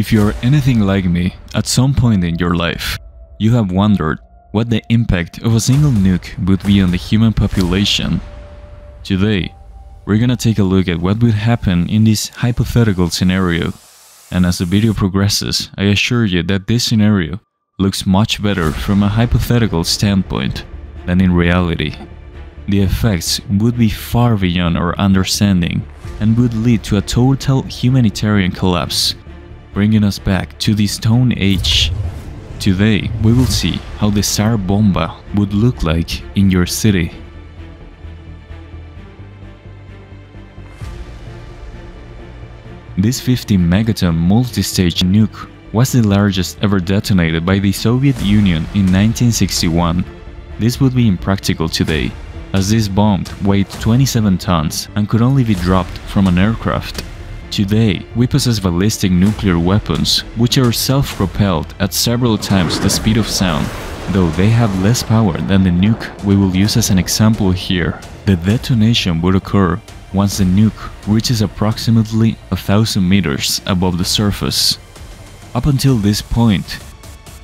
If you're anything like me, at some point in your life, you have wondered what the impact of a single nuke would be on the human population. Today, we're gonna take a look at what would happen in this hypothetical scenario. And as the video progresses, I assure you that this scenario looks much better from a hypothetical standpoint than in reality. The effects would be far beyond our understanding and would lead to a total humanitarian collapse, bringing us back to the Stone Age. Today, we will see how the Tsar Bomba would look like in your city. This 50 megaton multi-stage nuke was the largest ever detonated by the Soviet Union in 1961. This would be impractical today, as this bomb weighed 27 tons and could only be dropped from an aircraft. Today, we possess ballistic nuclear weapons, which are self-propelled at several times the speed of sound, though they have less power than the nuke we will use as an example here. The detonation would occur once the nuke reaches approximately a thousand meters above the surface. Up until this point,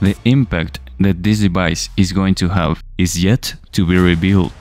the impact that this device is going to have is yet to be revealed.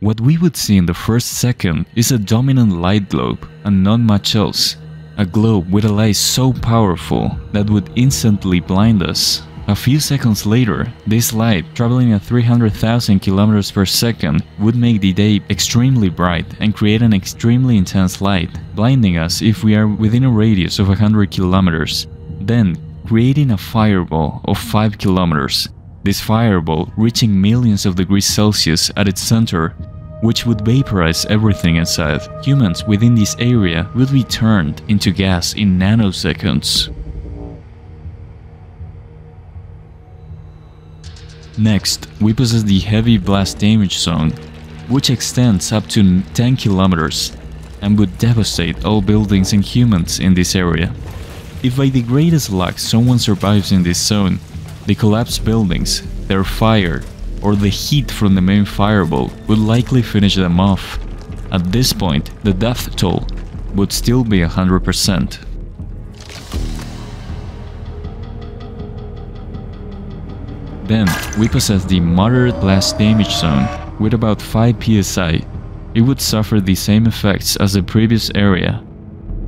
What we would see in the first second is a dominant light globe and not much else. A globe with a light so powerful that would instantly blind us. A few seconds later, this light, traveling at 300,000 km per second, would make the day extremely bright and create an extremely intense light, blinding us if we are within a radius of 100 km. Then, creating a fireball of 5 km, this fireball reaching millions of degrees Celsius at its center, which would vaporize everything inside. Humans within this area would be turned into gas in nanoseconds. Next, we possess the heavy blast damage zone, which extends up to 10 kilometers and would devastate all buildings and humans in this area. If by the greatest luck someone survives in this zone, the collapsed buildings, their fire, or the heat from the main fireball would likely finish them off. At this point, the death toll would still be 100%. Then, we possess the moderate blast damage zone with about 5 psi. It would suffer the same effects as the previous area.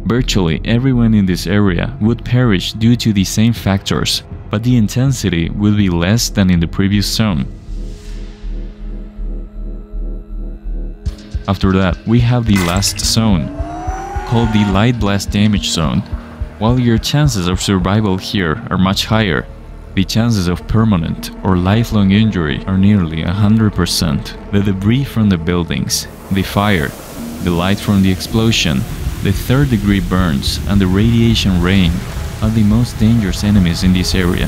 Virtually everyone in this area would perish due to the same factors, but the intensity would be less than in the previous zone. After that, we have the last zone, called the light blast damage zone. While your chances of survival here are much higher, the chances of permanent or lifelong injury are nearly 100%. The debris from the buildings, the fire, the light from the explosion, the third degree burns, and the radiation rain are the most dangerous enemies in this area.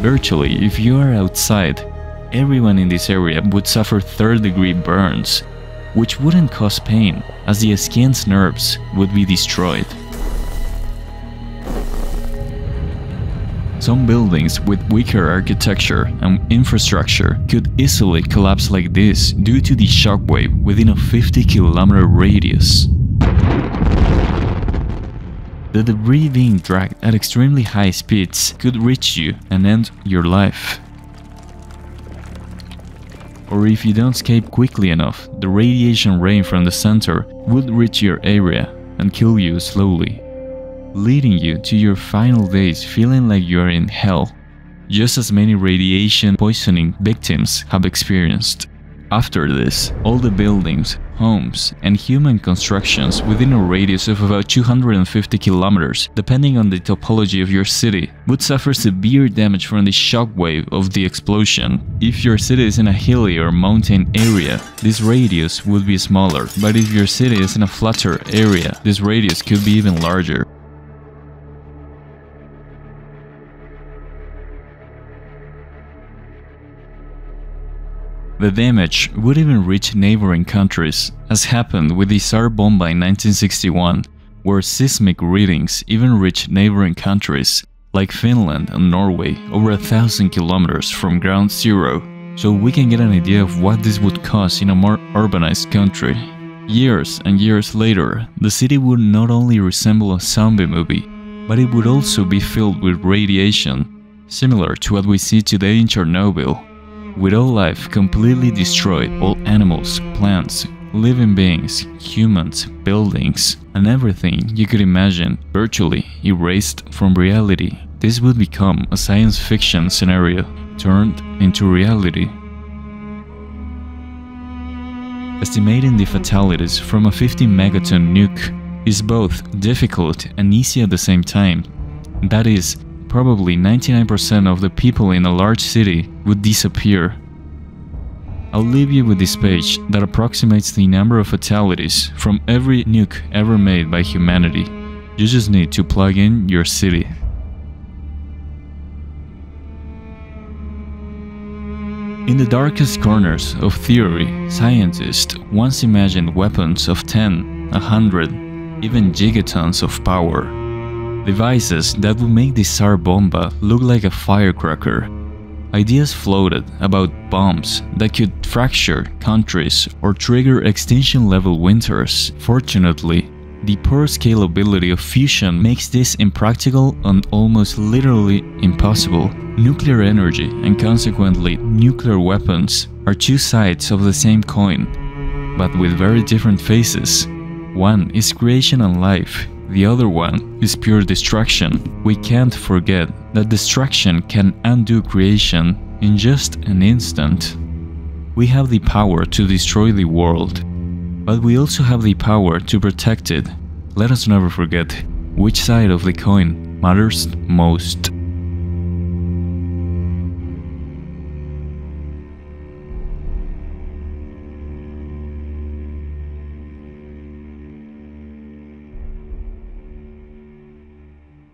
Virtually, if you are outside, everyone in this area would suffer third degree burns, which wouldn't cause pain as the skin's nerves would be destroyed. Some buildings with weaker architecture and infrastructure could easily collapse like this due to the shockwave within a 50 kilometer radius. The debris being dragged at extremely high speeds could reach you and end your life. Or if you don't escape quickly enough, the radiation rain from the center would reach your area and kill you slowly leading you to your final days feeling like you are in hell, just as many radiation poisoning victims have experienced. After this, all the buildings, homes, and human constructions within a radius of about 250 kilometers, depending on the topology of your city, would suffer severe damage from the shockwave of the explosion. If your city is in a hilly or mountain area, this radius would be smaller, but if your city is in a flatter area, this radius could be even larger. The damage would even reach neighboring countries, as happened with the Tsar Bomba in 1961, where seismic readings even reached neighboring countries like Finland and Norway over a thousand kilometers from ground zero, so we can get an idea of what this would cause in a more urbanized country. Years and years later, the city would not only resemble a zombie movie, but it would also be filled with radiation, similar to what we see today in Chernobyl. With all life completely destroyed, all animals, plants, living beings, humans, buildings, and everything you could imagine virtually erased from reality, this would become a science fiction scenario turned into reality. Estimating the fatalities from a 50 megaton nuke is both difficult and easy at the same time. That is, probably 99% of the people in a large city would disappear. I'll leave you with this page that approximates the number of fatalities from every nuke ever made by humanity. You just need to plug in your city. In the darkest corners of theory, scientists once imagined weapons of 10, 100, even gigatons of power devices that would make the Tsar Bomba look like a firecracker. Ideas floated about bombs that could fracture countries or trigger extinction-level winters. Fortunately, the poor scalability of fusion makes this impractical and almost literally impossible. Nuclear energy and consequently nuclear weapons are two sides of the same coin, but with very different faces. One is creation and life, the other one is pure destruction. We can't forget that destruction can undo creation in just an instant. We have the power to destroy the world, but we also have the power to protect it. Let us never forget which side of the coin matters most.